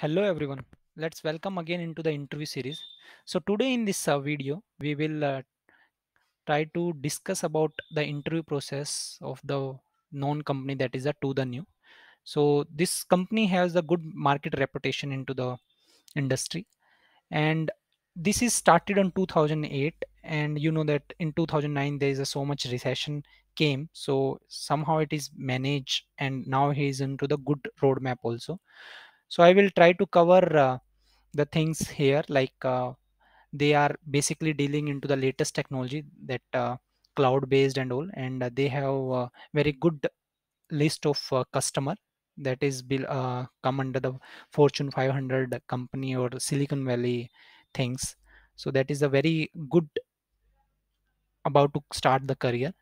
Hello everyone. Let's welcome again into the interview series. So today in this uh, video, we will uh, try to discuss about the interview process of the known company that is a to the new. So this company has a good market reputation into the industry and this is started on 2008 and you know that in 2009 there is a so much recession came so somehow it is managed and now he is into the good roadmap also so i will try to cover uh, the things here like uh, they are basically dealing into the latest technology that uh, cloud based and all and they have very good list of uh, customer that is uh, come under the fortune 500 company or silicon valley things. So that is a very good about to start the career.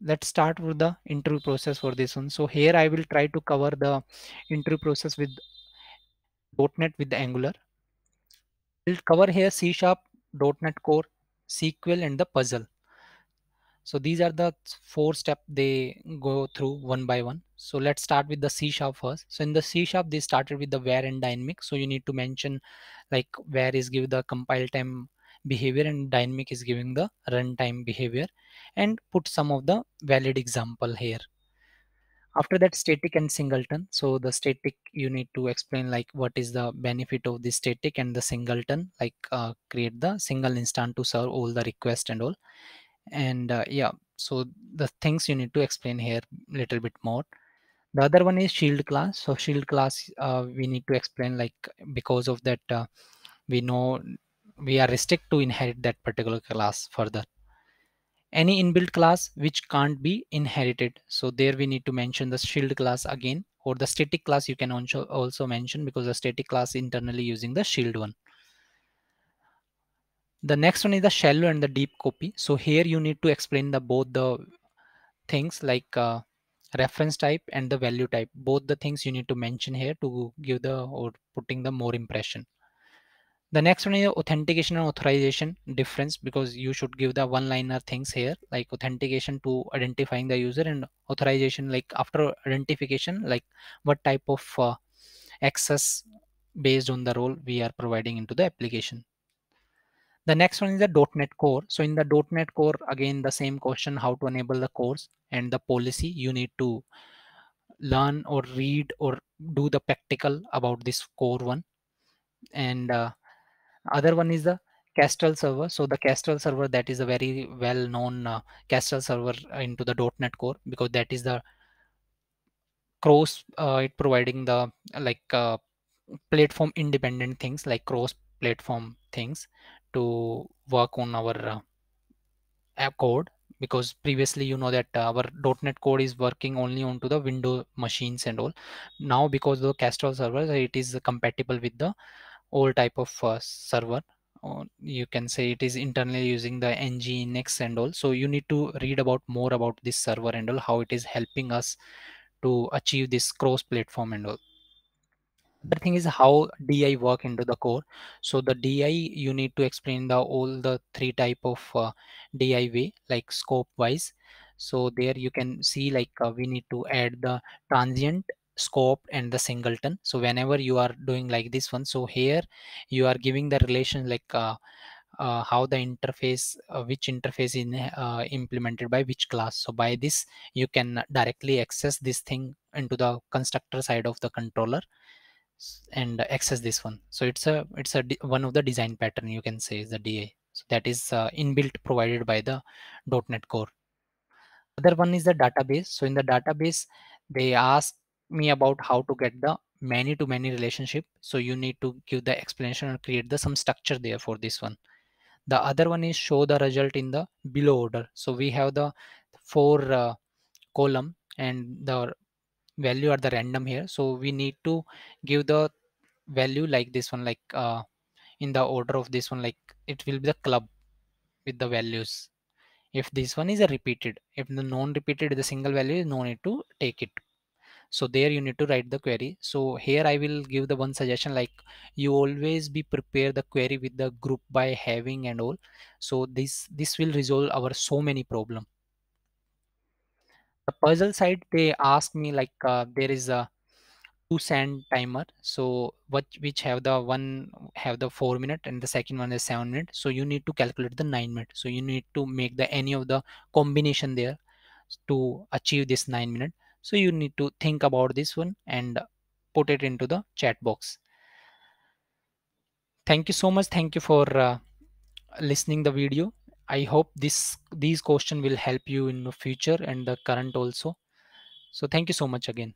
Let's start with the interview process for this one. So here i will try to cover the interview process with .NET with the Angular. We'll cover here C Sharp, .NET Core, SQL, and the puzzle. So these are the four steps they go through one by one. So let's start with the C Sharp first. So in the C Sharp, they started with the var and dynamic. So you need to mention like var is give the compile time behavior and dynamic is giving the runtime behavior and put some of the valid example here after that static and singleton. So the static you need to explain like what is the benefit of the static and the singleton like uh, create the single instance to serve all the request and all. And uh, yeah so the things you need to explain here little bit more. The other one is sealed class. So sealed class uh, we need to explain like because of that uh, we know we are restricted to inherit that particular class further any inbuilt class which can't be inherited. So there we need to mention the sealed class again or the static class you can also mention because the static class internally using the sealed one. The next one is the shallow and the deep copy. So here you need to explain the both the things like uh, reference type and the value type. Both the things you need to mention here to give the or putting the more impression the next one is authentication and authorization difference because you should give the one liner things here like authentication to identifying the user and authorization like after identification like what type of uh, access based on the role we are providing into the application the next one is the .NET Core. So in the .NET Core, again, the same question, how to enable the CORS and the policy you need to learn or read or do the practical about this core one. And uh, other one is the Kestrel server. So the Kestrel server that is a very well known uh, Kestrel server into the .NET Core because that is the cross uh, it providing the like uh, platform independent things like cross platform things to work on our uh, app code because previously you know that our .NET code is working only onto the window machines and all now because the Kestrel server it is compatible with the all type of uh, server. Or you can say it is internally using the nginx and all. So you need to read about more about this server and all how it is helping us to achieve this cross platform and all. The thing is how di work into the core. So the di you need to explain the all the three type of uh, di way like scope wise so there you can see like uh, we need to add the transient scope and the singleton so whenever you are doing like this one so here you are giving the relation like uh, uh, how the interface uh, which interface is uh, implemented by which class so by this you can directly access this thing into the constructor side of the controller and access this one so it's a it's a one of the design pattern you can say is the da so that is uh, inbuilt provided by the .NET Core. Other one is the database. So in the database, they ask me about how to get the many to many relationship. So you need to give the explanation and create the some structure there for this one. The other one is show the result in the below order. So we have the four uh, column and the value are the random here. So we need to give the value like this one, like uh, in the order of this one, like it will be the club with the values. If this one is a repeated, if the non-repeated the single value, is no need to take it so there you need to write the query. So here i will give the one suggestion like you always be prepare the query with the group by having and all. So this this will resolve our so many problem. The puzzle side they ask me like uh, there is a two sand timer. So what which have the one have the four minute and the second one is seven minute. So you need to calculate the nine minute. So you need to make the any of the combination there to achieve this nine minute so you need to think about this one and put it into the chat box. Thank you so much. Thank you for uh, listening the video. I hope this these question will help you in the future and the current also. So thank you so much again